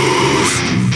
Ghost!